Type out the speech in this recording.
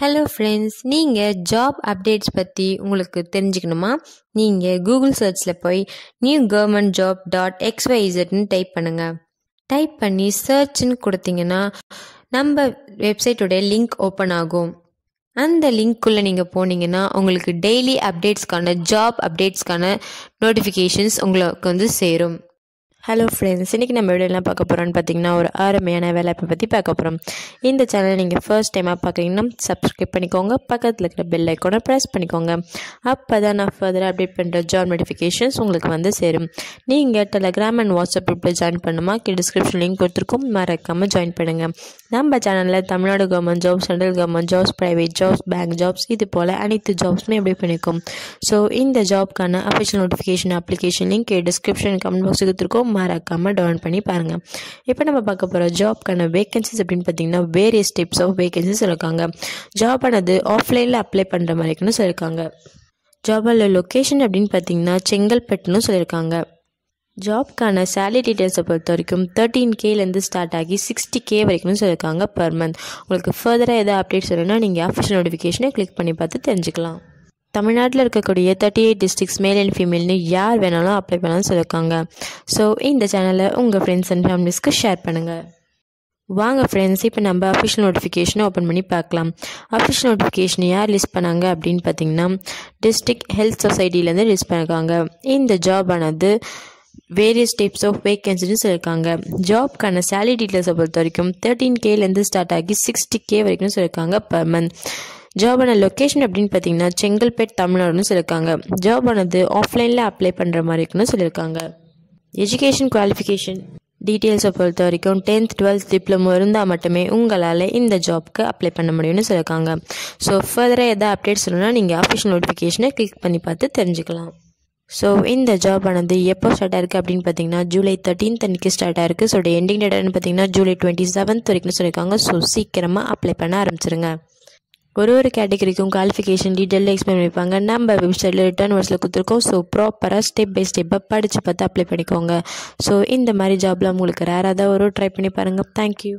Hello friends நீங்கள் job updates பற்றி உங்களுக்கு தெரிஞ்சுக்கணுமா? நீங்கள் கூகுள் சர்ச்சில் போய் நியூ கவர்மெண்ட் ஜாப் டாட் எக்ஸ்ஒய்இசட்னு டைப் பண்ணுங்கள் டைப் பண்ணி சர்ச்னு கொடுத்தீங்கன்னா நம்ம வெப்சைட்டோடைய லிங்க் ஓப்பன் ஆகும். அந்த லிங்க்குள்ளே நீங்கள் போனீங்கன்னா உங்களுக்கு டெய்லி அப்டேட்ஸ்க்கான ஜாப் அப்டேட்ஸ்க்கான நோட்டிஃபிகேஷன்ஸ் உங்களுக்கு வந்து சேரும். ஹலோ ஃப்ரெண்ட்ஸ் இன்றைக்கி நம்ம வீடியோலாம் என்ன பார்க்க போகிறோன்னு பார்த்தீங்கன்னா ஒரு அருமையான வேலைப்பை பற்றி பார்க்க போகிறோம் இந்த சேனலை நீங்கள் ஃபர்ஸ்ட் டைமாக பார்க்குறீங்கன்னா சப்ஸ்கிரைப் பண்ணிக்கோங்க. பக்கத்தில் இருக்கிற பெல் ஐக்கோனை ப்ரெஸ் பண்ணிக்கோங்க. அப்போ தான் நான் ஃபர்தராக அப்டேட் பண்ணுற ஜாப் நோட்டிஃபிகேஷன்ஸ் உங்களுக்கு வந்து சேரும். நீங்கள் டெலகிராம் அண்ட் வாட்ஸ்அப் குரூப்பில் ஜாயின் பண்ணுமா கீழே டிஸ்கிரிப்ஷன் லிங்க் கொடுத்துருக்கோம். மறக்காமல் ஜாயின் பண்ணுங்கள் நம்ம சேனலில் Tamil Nadu government jobs central government jobs private jobs bank jobs இது போல் அனைத்து ஜாப்ஸுமே அப்டேட் பண்ணியிருக்கோம் ஸோ இந்த ஜாப்க்கான official notification application link description comment box கொடுத்துருக்கோம். மறக்காமல் டவுன் பண்ணி பாருங்கள் இப்போ நம்ம பார்க்க போகிற ஜாப்க்கான வேகன்சிஸ் அப்படின்னு பார்த்தீங்கன்னா வேரியஸ் டைப்ஸ் ஆஃப் வேகன்சிஸ் இருக்காங்க. ஜாப் ஆனது ஆஃப்லைனில் அப்ளை பண்ணுற மாதிரிக்குன்னு சொல்லியிருக்காங்க ஜாபோட லொக்கேஷன் அப்படின்னு பார்த்தீங்கன்னா செங்கல்பட்டுன்னு சொல்லியிருக்காங்க ஜாப்க்கான சேலரி டீட்டெயில்ஸை பொறுத்த வரைக்கும் தேர்ட்டீன் கேலேருந்து ஸ்டார்ட் ஆகி சிக்ஸ்டி கே வரைக்கும் சொல்லியிருக்காங்க பர் மந்த் உங்களுக்கு ஃபர்தராக எதாவது அப்டேட்ஸ் வேணும்னா நீங்கள் அஃபிஷியல் நோட்டிஃபிகேஷனை கிளிக் பண்ணி பார்த்து தெரிஞ்சுக்கலாம். தமிழ்நாட்டில் இருக்கக்கூடிய thirty eight districts male and ஃபீமேல்னு யார் வேணாலும் அப்ளை பண்ணாலும் சொல்லியிருக்காங்க. ஸோ இந்த சேனலை உங்கள் ஃப்ரெண்ட்ஸ் அண்ட் ஃபேமிலிஸ்க்கு ஷேர் பண்ணுங்கள் வாங்க ஃப்ரெண்ட்ஸ் இப்போ நம்ம அஃபிஷியல் நோட்டிஃபிகேஷனை ஓப்பன் பண்ணி பார்க்கலாம். அஃபிஷியல் நோட்டிஃபிகேஷன் யார் லிஸ்ட் பண்ணாங்க அப்படின்னு பார்த்தீங்கன்னா டிஸ்ட்ரிக்ட் ஹெல்த் சொசைட்டிலேருந்து லிஸ்ட் பண்ணியிருக்காங்க. இந்த ஜாப் ஆனது வேரியஸ் டைப்ஸ் ஆஃப் வேகன்சின்னு சொல்லியிருக்காங்க. ஜாப்க்கான சேலரி டீட்டெயில்ஸை பொறுத்த வரைக்கும் தேர்ட்டீன் கேலேருந்து ஸ்டார்ட் ஆகி சிக்ஸ்டி கே வரைக்கும் சொல்லியிருக்காங்க பர் மந்த் ஜாபான லொக்கேஷன் அப்படின்னு பார்த்தீங்கன்னா செங்கல்பேட் தமிழ்நாடுன்னு சொல்லியிருக்காங்க ஜாப் ஆனது ஆஃப்லைனில் அப்ளை பண்ணுற மாதிரி இருக்குன்னு சொல்லியிருக்காங்க எஜுகேஷன் குவாலிஃபிகேஷன் டீட்டெயில்ஸை பொறுத்த வரைக்கும் டென்த் டுவெல்த் டிப்ளமோ இருந்தால் மட்டுமே உங்களால் இந்த ஜாப்க்கு அப்ளை பண்ண முடியும்னு சொல்லியிருக்காங்க ஸோ ஃபர்தராக எதாவது அப்டேட்ஸ் சொல்லணும்னா நீங்கள் ஆஃபிஷியல் நோட்டிஃபிகேஷனை கிளிக் பண்ணி பார்த்து தெரிஞ்சுக்கலாம். ஸோ இந்த ஜாப் ஆனது எப்போ ஸ்டார்ட் ஆயிருக்கு அப்படின்னு பார்த்தீங்கன்னா ஜூலை தேர்ட்டீன்த் அன்றைக்கி ஸ்டார்ட் ஆயிருக்கு. ஸோ எண்டிங் டேட்டான்னு பார்த்தீங்கன்னா ஜூலை டுவெண்ட்டி செவன்த் வரைக்கும் சொல்லியிருக்காங்க ஸோ சீக்கிரமாக அப்ளை பண்ண ஆரம்பிச்சிருங்க. ஒரு ஒரு கேட்டகரிக்கும் குவாலிஃபிகேஷன் டீட்டெயில் எக்ஸ்பிளைன் பண்ணிப்பாங்க. நம்ம வெப்சைட்டில் ரிட்டர்ன் வர்ஸில் கொடுத்துருக்கோம். ஸோ ப்ராப்பராக ஸ்டெப் பை ஸ்டெப்பாக படித்து பார்த்து அப்ளை பண்ணிக்கோங்க. ஸோ இந்த மாதிரி ஜாப்லாம் உங்களுக்கு ரேராக தான் வரும். ட்ரை பண்ணி பாருங்கள் தேங்க்யூ